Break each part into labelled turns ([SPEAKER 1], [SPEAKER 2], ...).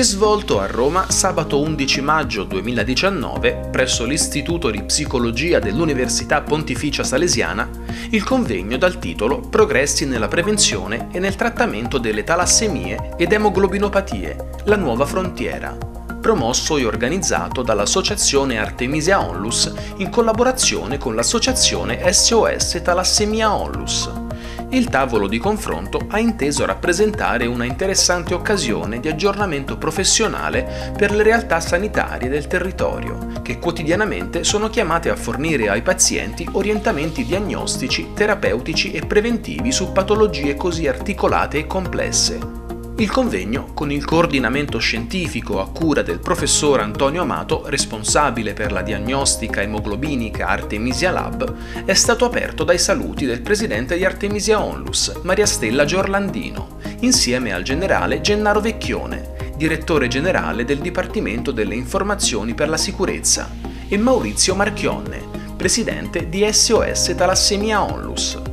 [SPEAKER 1] si è svolto a Roma sabato 11 maggio 2019 presso l'Istituto di Psicologia dell'Università Pontificia Salesiana il convegno dal titolo Progressi nella prevenzione e nel trattamento delle talassemie ed emoglobinopatie, la nuova frontiera, promosso e organizzato dall'Associazione Artemisia Onlus in collaborazione con l'Associazione SOS Talassemia Onlus. Il tavolo di confronto ha inteso rappresentare una interessante occasione di aggiornamento professionale per le realtà sanitarie del territorio, che quotidianamente sono chiamate a fornire ai pazienti orientamenti diagnostici, terapeutici e preventivi su patologie così articolate e complesse il convegno, con il coordinamento scientifico a cura del professor Antonio Amato, responsabile per la diagnostica emoglobinica Artemisia Lab, è stato aperto dai saluti del presidente di Artemisia Onlus, Maria Stella Giorlandino, insieme al generale Gennaro Vecchione, direttore generale del Dipartimento delle Informazioni per la Sicurezza, e Maurizio Marchionne, presidente di SOS Talassemia Onlus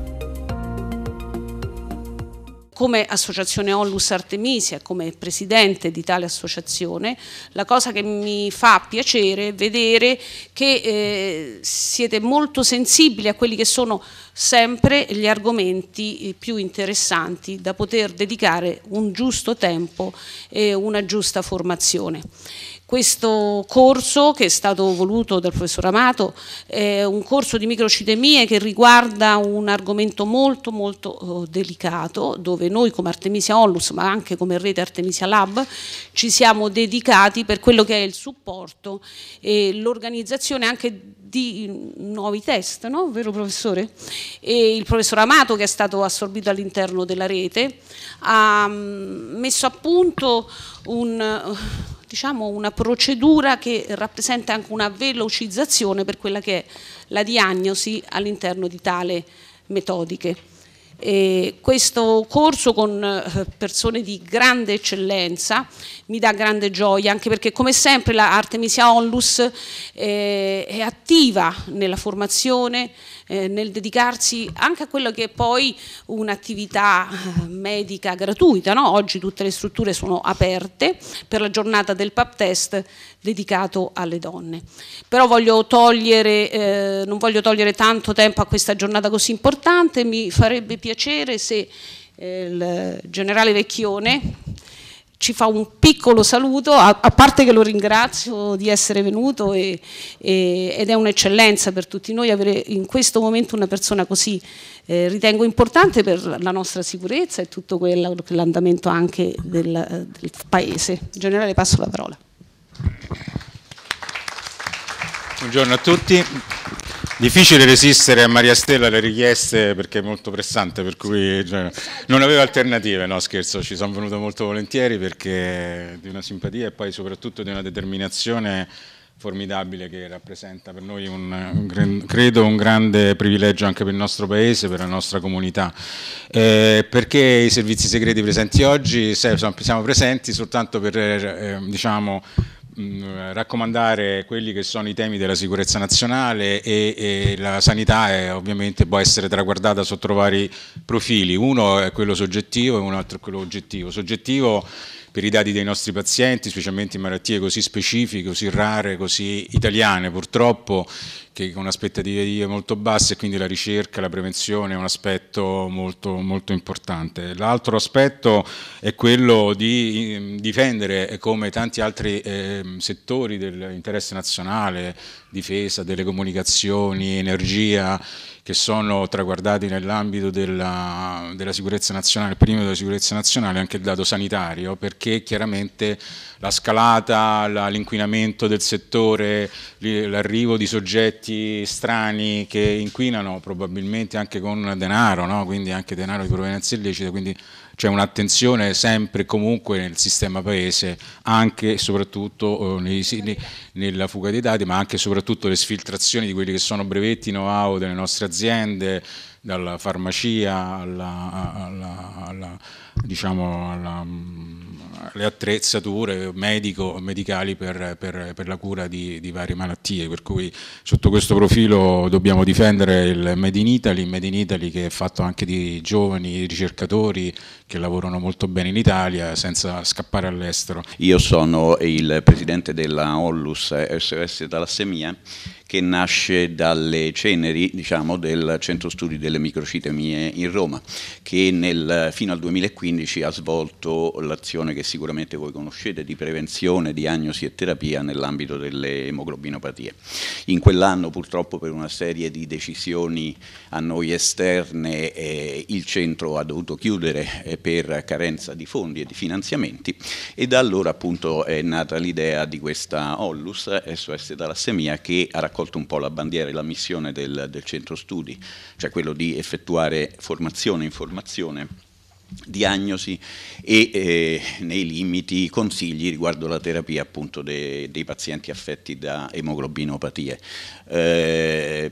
[SPEAKER 2] come associazione Onlus Artemisia, come presidente di tale associazione, la cosa che mi fa piacere è vedere che eh, siete molto sensibili a quelli che sono sempre gli argomenti più interessanti da poter dedicare un giusto tempo e una giusta formazione. Questo corso che è stato voluto dal professor Amato è un corso di microcitemie che riguarda un argomento molto molto oh, delicato dove noi come Artemisia Onlus ma anche come rete Artemisia Lab ci siamo dedicati per quello che è il supporto e l'organizzazione anche di nuovi test, no? vero professore? E il professor Amato che è stato assorbito all'interno della rete ha mm, messo a punto un diciamo, una procedura che rappresenta anche una velocizzazione per quella che è la diagnosi all'interno di tale metodiche. E questo corso con eh, persone di grande eccellenza mi dà grande gioia anche perché come sempre la Artemisia Onlus eh, è attiva nella formazione, eh, nel dedicarsi anche a quello che è poi un'attività eh, medica gratuita. No? Oggi tutte le strutture sono aperte per la giornata del PAP test dedicato alle donne. Però voglio togliere, eh, non voglio togliere tanto tempo a questa giornata così importante, mi farebbe piacere se eh, il generale Vecchione ci fa un piccolo saluto, a, parte che lo ringrazio di essere venuto e, e, ed è un'eccellenza per tutti noi avere in questo momento una persona così, eh, ritengo importante per la nostra sicurezza e tutto l'andamento anche del, del Paese. Generale passo la parola.
[SPEAKER 3] Buongiorno a tutti. Difficile resistere a Maria Stella alle richieste perché è molto pressante, per cui cioè, non avevo alternative, no scherzo, ci sono venuto molto volentieri perché di una simpatia e poi soprattutto di una determinazione formidabile che rappresenta per noi un, un, credo un grande privilegio anche per il nostro paese, per la nostra comunità. Eh, perché i servizi segreti presenti oggi siamo presenti soltanto per eh, diciamo, mh, raccomandare quelli che sono i temi della sicurezza nazionale e, e la sanità è, ovviamente può essere traguardata sotto vari profili, uno è quello soggettivo e un altro è quello oggettivo. Soggettivo per i dati dei nostri pazienti, specialmente in malattie così specifiche, così rare, così italiane purtroppo, che con aspettative di molto basse e quindi la ricerca, la prevenzione è un aspetto molto, molto importante. L'altro aspetto è quello di ehm, difendere, come tanti altri eh, settori dell'interesse nazionale, difesa, telecomunicazioni, energia, che sono traguardati nell'ambito della, della, sicurezza nazionale, il primo della sicurezza nazionale, anche il dato sanitario, perché chiaramente la scalata, l'inquinamento del settore, l'arrivo di soggetti strani che inquinano probabilmente anche con denaro, no? quindi anche denaro di provenienza illecita, quindi c'è un'attenzione sempre e comunque nel sistema paese anche e soprattutto eh, nei, nella fuga dei dati ma anche e soprattutto le sfiltrazioni di quelli che sono brevetti know-how delle nostre aziende dalla farmacia alla, alla, alla, diciamo, alla le attrezzature medico, medicali per, per, per, la cura di, di, varie malattie, per cui sotto questo profilo dobbiamo difendere il Made in Italy, Made in Italy che è fatto anche di giovani ricercatori che lavorano molto bene in Italia senza scappare all'estero.
[SPEAKER 4] Io sono il presidente della Ollus SOS Talassemia che nasce dalle ceneri diciamo, del Centro Studi delle Microcitemie in Roma, che nel, fino al 2015 ha svolto l'azione che sicuramente voi conoscete di prevenzione, diagnosi e terapia nell'ambito delle emoglobinopatie. In quell'anno purtroppo per una serie di decisioni a noi esterne eh, il centro ha dovuto chiudere per carenza di fondi e di finanziamenti e da allora appunto è nata l'idea di questa Ollus, SOS Talassemia, che ha raccolto un po' la bandiera e la missione del, del centro studi, cioè quello di effettuare formazione e informazione diagnosi e eh, nei limiti consigli riguardo la terapia appunto de, dei pazienti affetti da emoglobinopatie. Eh,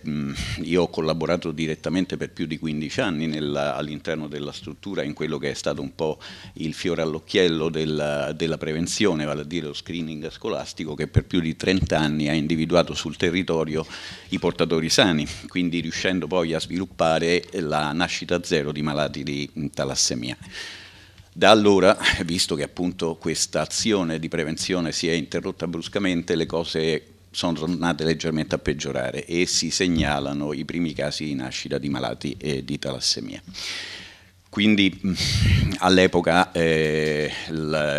[SPEAKER 4] io ho collaborato direttamente per più di 15 anni all'interno della struttura in quello che è stato un po' il fiore all'occhiello della, della, prevenzione, vale a dire lo screening scolastico che per più di 30 anni ha individuato sul territorio i portatori sani, quindi riuscendo poi a sviluppare la nascita zero di malati di talassemia pandemia. Da allora, visto che appunto questa azione di prevenzione si è interrotta bruscamente, le cose sono tornate leggermente a peggiorare e si segnalano i primi casi di nascita di malati eh, di talassemia. Quindi all'epoca eh,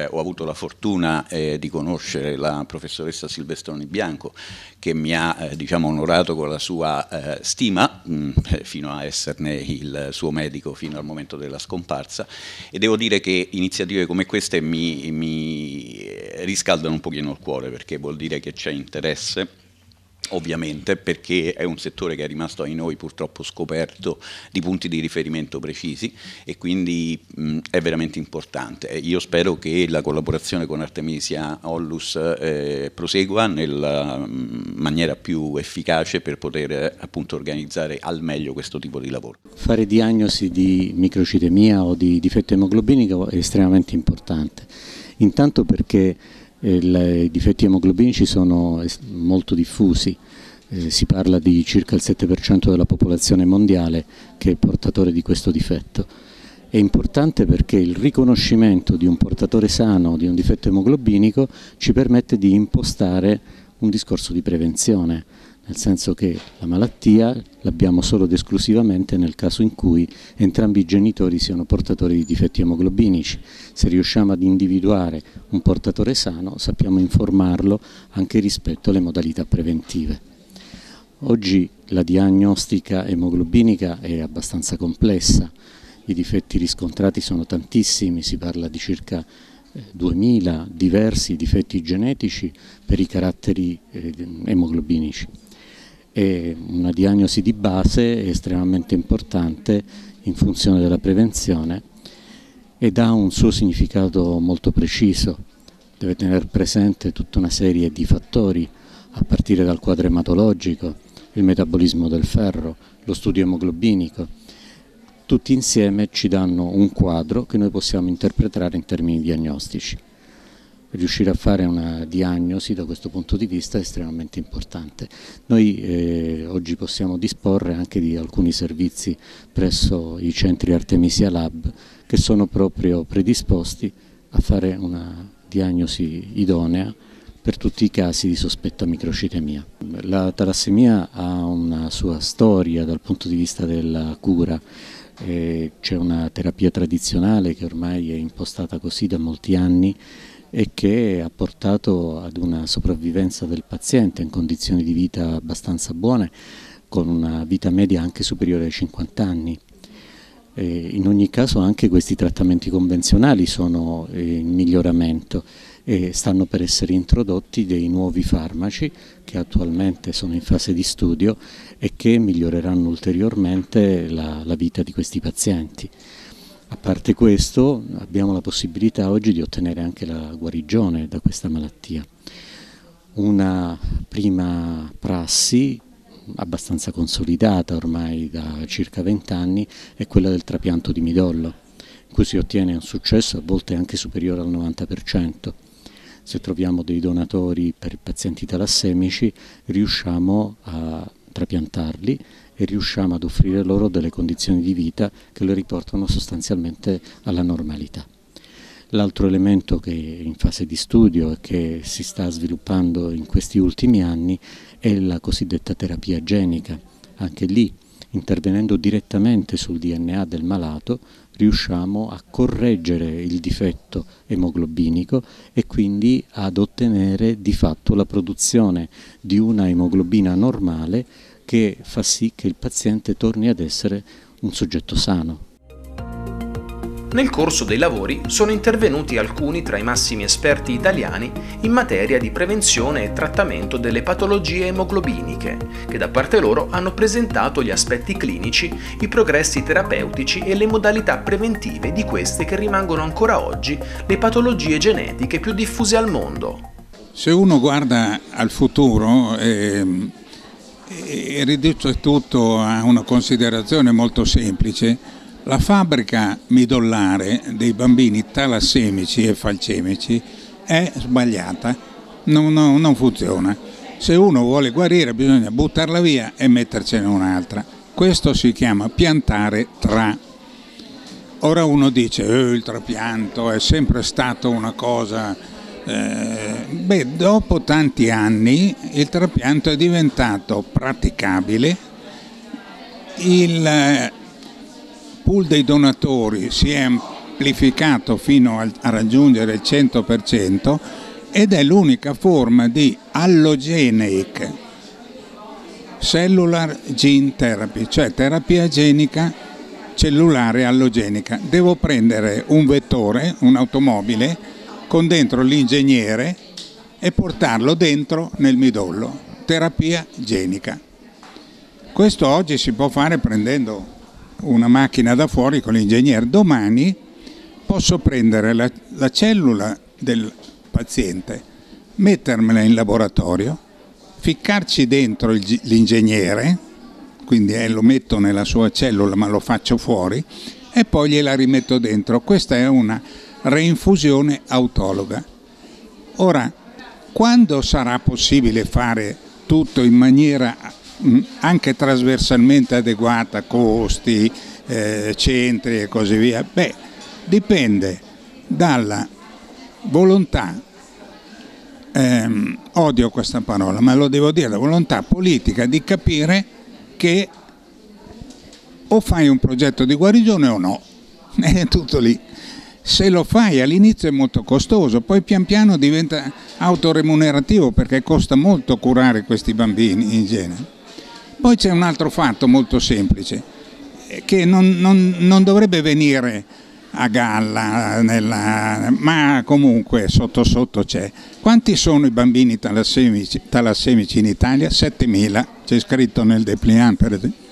[SPEAKER 4] ho avuto la fortuna eh, di conoscere la professoressa Silvestroni Bianco che mi ha eh, diciamo, onorato con la sua eh, stima mh, mm, fino a esserne il suo medico fino al momento della scomparsa. E devo dire che iniziative come queste mi, mi riscaldano un pochino il cuore perché vuol dire che c'è interesse ovviamente perché è un settore che è rimasto ai noi purtroppo scoperto di punti di riferimento precisi e quindi mh, è veramente importante. Io spero che la collaborazione con Artemisia Ollus eh, prosegua nella mh, maniera più efficace per poter appunto organizzare al meglio questo tipo di lavoro.
[SPEAKER 5] Fare diagnosi di microcitemia o di difetto emoglobinico è estremamente importante, intanto perché i difetti emoglobinici sono molto diffusi, eh, si parla di circa il 7% della popolazione mondiale che è portatore di questo difetto. È importante perché il riconoscimento di un portatore sano di un difetto emoglobinico ci permette di impostare un discorso di prevenzione nel senso che la malattia l'abbiamo solo ed esclusivamente nel caso in cui entrambi i genitori siano portatori di difetti emoglobinici. Se riusciamo ad individuare un portatore sano sappiamo informarlo anche rispetto alle modalità preventive. Oggi la diagnostica emoglobinica è abbastanza complessa, i difetti riscontrati sono tantissimi, si parla di circa 2000 eh, diversi difetti genetici per i caratteri eh, emoglobinici e una diagnosi di base è estremamente importante in funzione della prevenzione ed ha un suo significato molto preciso, deve tenere presente tutta una serie di fattori a partire dal quadro ematologico, il metabolismo del ferro, lo studio emoglobinico, tutti insieme ci danno un quadro che noi possiamo interpretare in termini diagnostici riuscire a fare una diagnosi da questo punto di vista è estremamente importante. Noi eh, oggi possiamo disporre anche di alcuni servizi presso i centri Artemisia Lab che sono proprio predisposti a fare una diagnosi idonea per tutti i casi di sospetta microcitemia. La talassemia ha una sua storia dal punto di vista della cura, eh, c'è una terapia tradizionale che ormai è impostata così da molti anni e che ha portato ad una sopravvivenza del paziente in condizioni di vita abbastanza buone, con una vita media anche superiore ai 50 anni. E in ogni caso anche questi trattamenti convenzionali sono in miglioramento e stanno per essere introdotti dei nuovi farmaci che attualmente sono in fase di studio e che miglioreranno ulteriormente la, la vita di questi pazienti. A parte questo abbiamo la possibilità oggi di ottenere anche la guarigione da questa malattia. Una prima prassi abbastanza consolidata ormai da circa 20 anni è quella del trapianto di midollo, in cui si ottiene un successo a volte anche superiore al 90%. Se troviamo dei donatori per pazienti talassemici riusciamo a trapiantarli e riusciamo ad offrire loro delle condizioni di vita che le riportano sostanzialmente alla normalità. L'altro elemento che è in fase di studio e che si sta sviluppando in questi ultimi anni è la cosiddetta terapia genica. Anche lì, intervenendo direttamente sul DNA del malato, riusciamo a correggere il difetto emoglobinico e quindi ad ottenere di fatto la produzione di una emoglobina normale che fa sì che il paziente torni ad essere un soggetto sano.
[SPEAKER 1] Nel corso dei lavori sono intervenuti alcuni tra i massimi esperti italiani in materia di prevenzione e trattamento delle patologie emoglobiniche, che da parte loro hanno presentato gli aspetti clinici, i progressi terapeutici e le modalità preventive di queste che rimangono ancora oggi le patologie genetiche più diffuse al mondo.
[SPEAKER 6] Se uno guarda al futuro eh, riduce tutto a una considerazione molto semplice, la fabbrica midollare dei bambini talassemici e falcemici è sbagliata, non, non, non funziona. Se uno vuole guarire bisogna buttarla via e mettercene un'altra. Questo si chiama piantare tra. Ora uno dice eh, il trapianto è sempre stato una cosa... Eh, beh, dopo tanti anni il trapianto è diventato praticabile, il pool dei donatori si è amplificato fino a raggiungere il 100% ed è l'unica forma di allogenic cellular gene therapy, cioè terapia genica cellulare allogenica. Devo prendere un vettore, un'automobile, con dentro l'ingegnere e portarlo dentro nel midollo. Terapia genica. Questo oggi si può fare prendendo una macchina da fuori con l'ingegnere, domani posso prendere la, la cellula del paziente, mettermela in laboratorio, ficcarci dentro il, l'ingegnere, quindi eh, lo metto nella sua cellula ma lo faccio fuori e poi gliela rimetto dentro. Questa è una reinfusione autologa. Ora, quando sarà possibile fare tutto in maniera Mm, anche trasversalmente adeguata, costi, eh, centri e così via? Beh, dipende dalla volontà, ehm, odio questa parola, ma lo devo dire, la volontà politica di capire che o fai un progetto di guarigione o no, è tutto lì. Se lo fai all'inizio è molto costoso, poi pian piano diventa autoremunerativo perché costa molto curare questi bambini in genere. Poi c'è un altro fatto molto semplice, eh, che non, non, non dovrebbe venire a galla, nella, ma comunque sotto sotto c'è. Quanti sono i bambini talassemici, talassemici in Italia? 7.000, c'è scritto nel dépliant per esempio.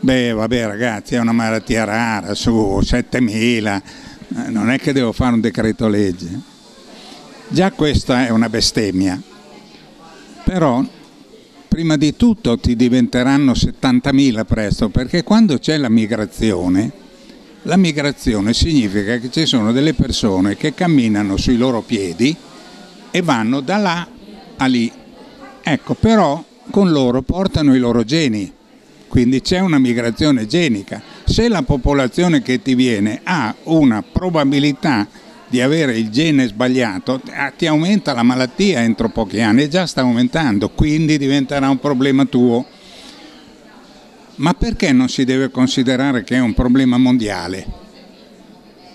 [SPEAKER 6] Beh vabbè ragazzi è una malattia rara, su 7.000, eh, non è che devo fare un decreto legge. Già questa è una bestemmia, però prima di tutto ti diventeranno 70.000 presto, perché quando c'è la migrazione, la migrazione significa che ci sono delle persone che camminano sui loro piedi e vanno da là a lì. Ecco, però con loro portano i loro geni, quindi c'è una migrazione genica. Se la popolazione che ti viene ha una probabilità di avere il gene sbagliato eh, ti aumenta la malattia entro pochi anni e già sta aumentando, quindi diventerà un problema tuo. Ma perché non si deve considerare che è un problema mondiale?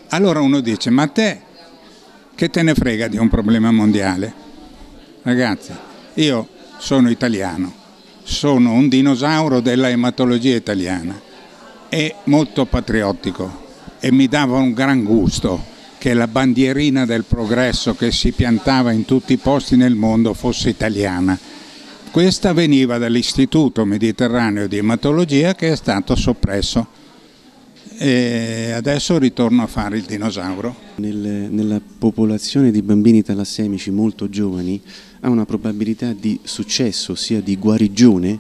[SPEAKER 6] Allora uno dice, ma te che te ne frega di un problema mondiale? Ragazzi, io sono italiano, sono un dinosauro della ematologia italiana e molto patriottico e mi dava un gran gusto che la bandierina del progresso che si piantava in tutti i posti nel mondo fosse italiana. Questa veniva dall'Istituto Mediterraneo di Ematologia che è stato soppresso e adesso ritorno a fare il dinosauro.
[SPEAKER 7] Nel, nella popolazione di bambini talassemici molto giovani ha una probabilità di successo, sia di guarigione,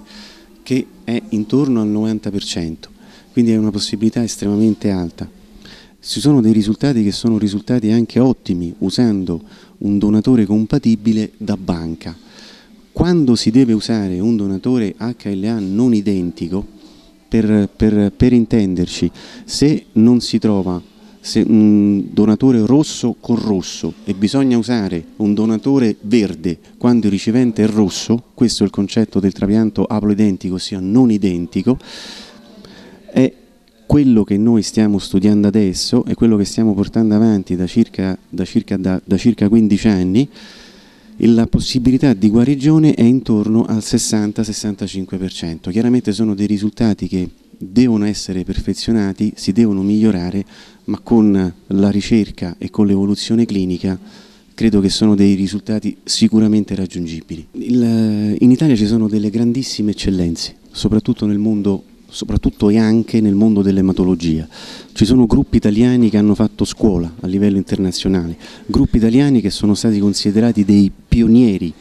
[SPEAKER 7] che è intorno al 90%, quindi è una possibilità estremamente alta. Ci sono dei risultati che sono risultati anche ottimi usando un donatore compatibile da banca. quando si deve usare un donatore HLA non identico, per, per, per intenderci, se non si trova se un donatore rosso con rosso e bisogna usare un donatore verde quando il ricevente è rosso, questo è il concetto del trapianto aploidentico, ossia non identico, è quello che noi stiamo studiando adesso e quello che stiamo portando avanti da circa, da circa, da, da circa 15 anni, la possibilità di guarigione è intorno al 60-65%. Chiaramente sono dei risultati che devono essere perfezionati, si devono migliorare, ma con la ricerca e con l'evoluzione clinica credo che sono dei risultati sicuramente raggiungibili. Il, in Italia ci sono delle grandissime eccellenze, soprattutto nel mondo soprattutto e anche nel mondo dell'ematologia. Ci sono gruppi italiani che hanno fatto scuola a livello internazionale, gruppi italiani che sono stati considerati dei pionieri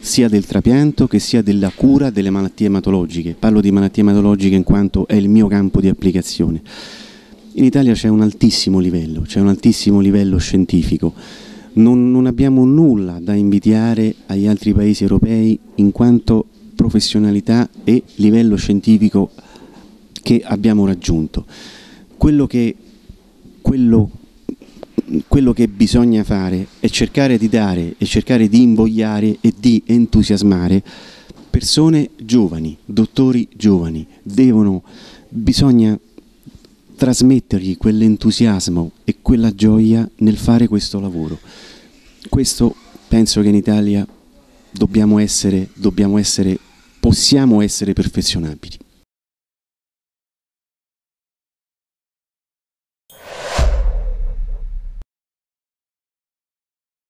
[SPEAKER 7] sia del trapianto che sia della cura delle malattie ematologiche. Parlo di malattie ematologiche in quanto è il mio campo di applicazione. In Italia c'è un altissimo livello, c'è un altissimo livello scientifico. Non, non, abbiamo nulla da invidiare agli altri paesi europei in quanto professionalità e livello scientifico che abbiamo raggiunto. Quello che, quello, quello che bisogna fare è cercare di dare e cercare di invogliare e di entusiasmare persone giovani, dottori giovani, devono, bisogna trasmettergli quell'entusiasmo e quella gioia nel fare questo lavoro. Questo penso che in Italia dobbiamo essere, dobbiamo essere possiamo essere perfezionabili.